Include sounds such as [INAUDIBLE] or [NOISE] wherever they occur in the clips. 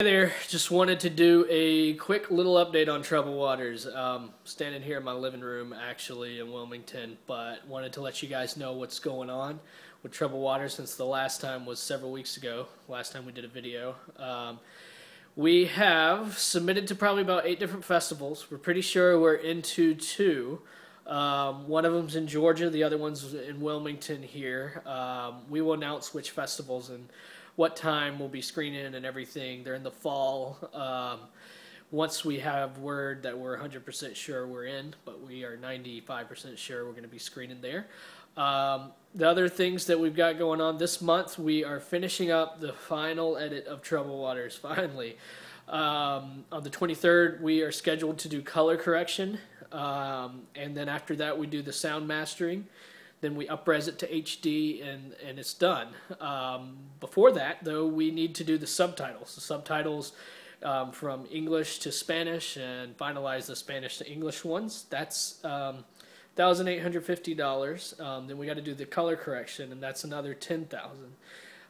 Hey there, just wanted to do a quick little update on Troubled Waters. Um, standing here in my living room actually in Wilmington, but wanted to let you guys know what's going on with Troubled Waters since the last time was several weeks ago, last time we did a video. Um, we have submitted to probably about eight different festivals. We're pretty sure we're into two. Um, one of them's in Georgia, the other one's in Wilmington here. Um, we will announce which festivals and what time we'll be screening and everything. They're in the fall. Um, once we have word that we're 100% sure we're in, but we are 95% sure we're going to be screening there. Um, the other things that we've got going on this month, we are finishing up the final edit of Troubled Waters, [LAUGHS] finally. Um, on the 23rd, we are scheduled to do color correction, um, and then after that, we do the sound mastering then we upres it to HD and, and it's done. Um, before that, though, we need to do the subtitles. The subtitles um, from English to Spanish and finalize the Spanish to English ones. That's um, $1,850. Um, then we got to do the color correction, and that's another 10000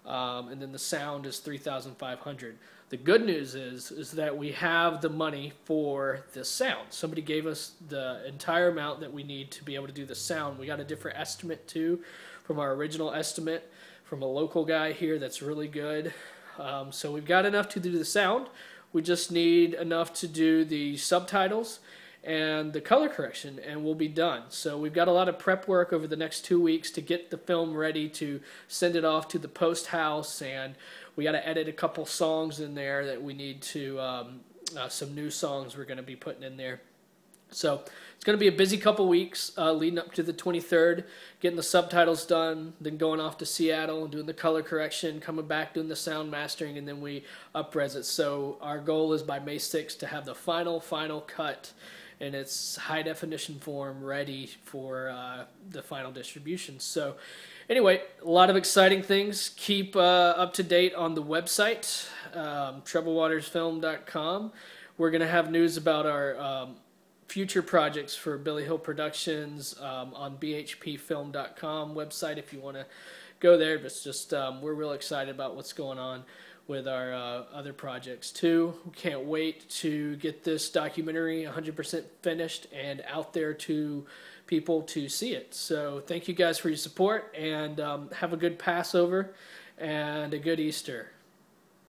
um, and then the sound is 3500 the good news is is that we have the money for the sound. Somebody gave us the entire amount that we need to be able to do the sound. We got a different estimate too from our original estimate from a local guy here that's really good. Um, so we've got enough to do the sound. We just need enough to do the subtitles and the color correction and we'll be done. So we've got a lot of prep work over the next two weeks to get the film ready to send it off to the post house and we got to edit a couple songs in there that we need to, um, uh, some new songs we're going to be putting in there. So it's going to be a busy couple weeks uh, leading up to the 23rd, getting the subtitles done, then going off to Seattle and doing the color correction, coming back doing the sound mastering, and then we upres it. So our goal is by May 6th to have the final, final cut in its high definition form ready for uh, the final distribution. So, anyway, a lot of exciting things. Keep uh, up to date on the website, um, troubledwatersfilm.com. We're going to have news about our um, future projects for Billy Hill Productions um, on bhpfilm.com website if you want to go there. But it's just um, we're real excited about what's going on with our uh, other projects too. We can't wait to get this documentary 100% finished and out there to people to see it. So thank you guys for your support and um, have a good Passover and a good Easter.